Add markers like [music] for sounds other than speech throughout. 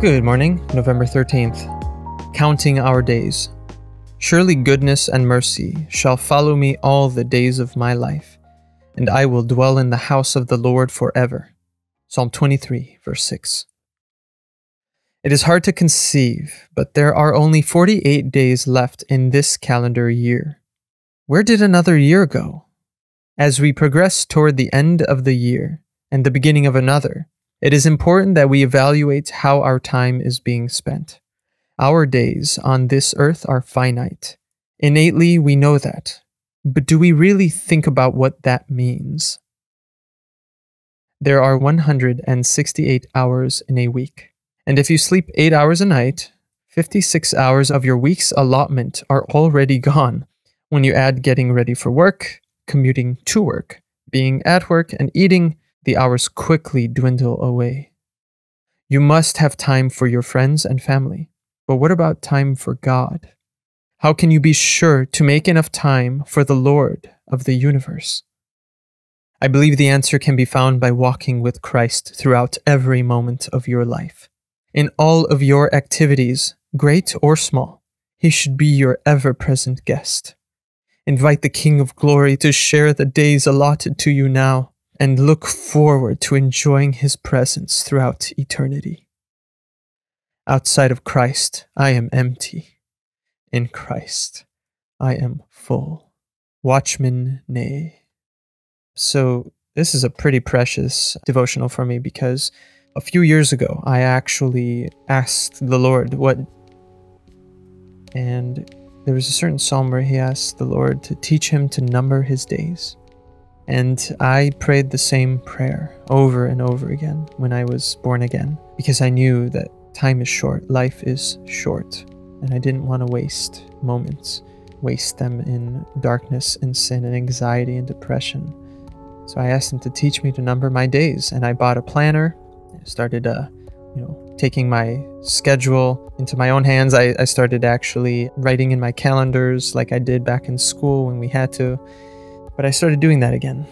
Good morning, November 13th. Counting our days. Surely goodness and mercy shall follow me all the days of my life, and I will dwell in the house of the Lord forever. Psalm 23, verse 6. It is hard to conceive, but there are only 48 days left in this calendar year. Where did another year go? As we progress toward the end of the year and the beginning of another, it is important that we evaluate how our time is being spent. Our days on this earth are finite. Innately, we know that. But do we really think about what that means? There are 168 hours in a week. And if you sleep 8 hours a night, 56 hours of your week's allotment are already gone when you add getting ready for work, commuting to work, being at work, and eating, the hours quickly dwindle away. You must have time for your friends and family. But what about time for God? How can you be sure to make enough time for the Lord of the universe? I believe the answer can be found by walking with Christ throughout every moment of your life. In all of your activities, great or small, He should be your ever present guest. Invite the King of Glory to share the days allotted to you now and look forward to enjoying his presence throughout eternity. Outside of Christ, I am empty. In Christ, I am full. Watchman Nee. So, this is a pretty precious devotional for me because a few years ago, I actually asked the Lord what. And there was a certain psalm where he asked the Lord to teach him to number his days. And I prayed the same prayer over and over again when I was born again because I knew that time is short, life is short, and I didn't want to waste moments, waste them in darkness and sin and anxiety and depression. So I asked him to teach me to number my days, and I bought a planner. I started, uh, you know, taking my schedule into my own hands. I, I started actually writing in my calendars like I did back in school when we had to. But I started doing that again.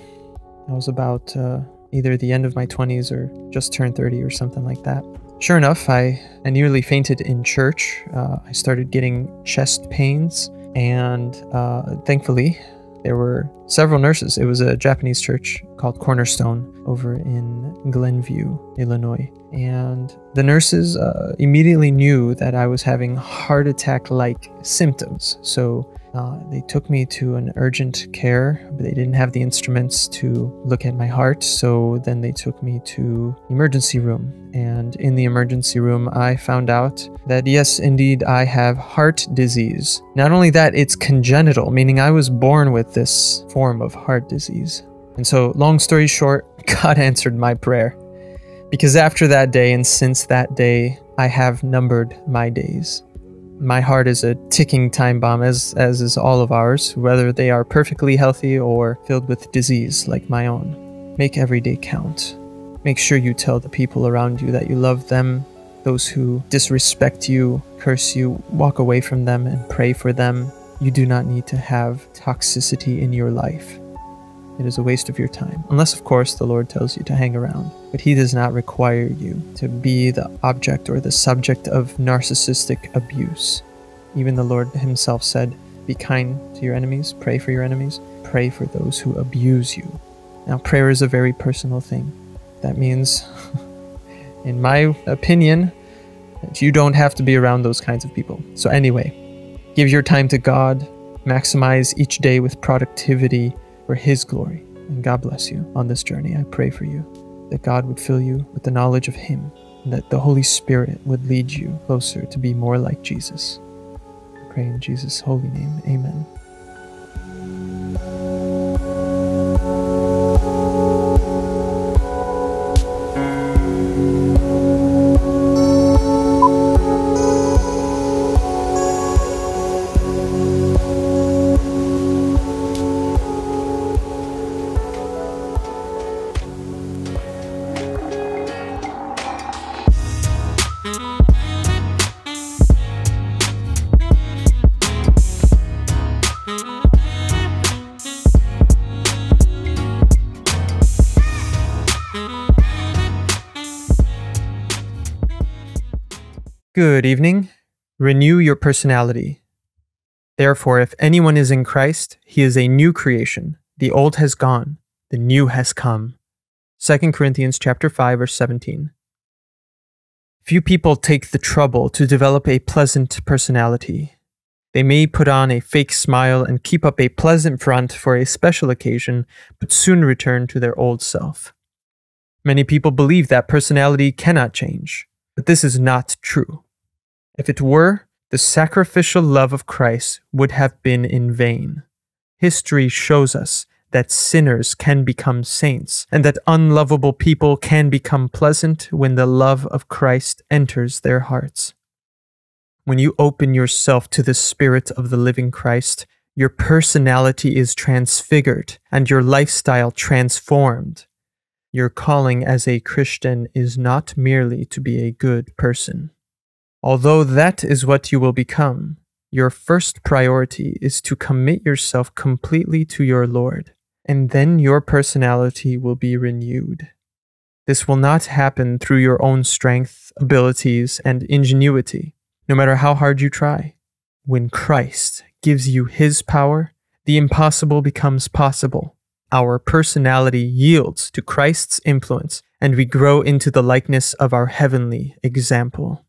I was about uh, either the end of my 20s or just turned 30 or something like that. Sure enough, I, I nearly fainted in church. Uh, I started getting chest pains, and uh, thankfully, there were several nurses. It was a Japanese church called Cornerstone over in Glenview, Illinois. And the nurses uh, immediately knew that I was having heart attack like symptoms. So uh, they took me to an urgent care, but they didn't have the instruments to look at my heart. So then they took me to emergency room. And in the emergency room, I found out that yes, indeed, I have heart disease. Not only that, it's congenital, meaning I was born with this form of heart disease. And so, long story short, [laughs] God answered my prayer. Because after that day and since that day, I have numbered my days. My heart is a ticking time bomb, as, as is all of ours, whether they are perfectly healthy or filled with disease like my own. Make every day count. Make sure you tell the people around you that you love them. Those who disrespect you, curse you, walk away from them and pray for them. You do not need to have toxicity in your life. It is a waste of your time. Unless, of course, the Lord tells you to hang around. But He does not require you to be the object or the subject of narcissistic abuse. Even the Lord Himself said, Be kind to your enemies, pray for your enemies, pray for those who abuse you. Now, prayer is a very personal thing. That means, [laughs] in my opinion, that you don't have to be around those kinds of people. So, anyway, give your time to God, maximize each day with productivity for His glory. And God bless you on this journey. I pray for you that God would fill you with the knowledge of Him and that the Holy Spirit would lead you closer to be more like Jesus. I pray in Jesus' holy name. Amen. Good evening. Renew your personality. Therefore, if anyone is in Christ, he is a new creation. The old has gone, the new has come. 2 Corinthians chapter 5 verse 17. Few people take the trouble to develop a pleasant personality. They may put on a fake smile and keep up a pleasant front for a special occasion, but soon return to their old self. Many people believe that personality cannot change, but this is not true. If it were, the sacrificial love of Christ would have been in vain. History shows us that sinners can become saints, and that unlovable people can become pleasant when the love of Christ enters their hearts. When you open yourself to the Spirit of the living Christ, your personality is transfigured and your lifestyle transformed. Your calling as a Christian is not merely to be a good person. Although that is what you will become, your first priority is to commit yourself completely to your Lord, and then your personality will be renewed. This will not happen through your own strength, abilities, and ingenuity, no matter how hard you try. When Christ gives you his power, the impossible becomes possible. Our personality yields to Christ's influence, and we grow into the likeness of our heavenly example.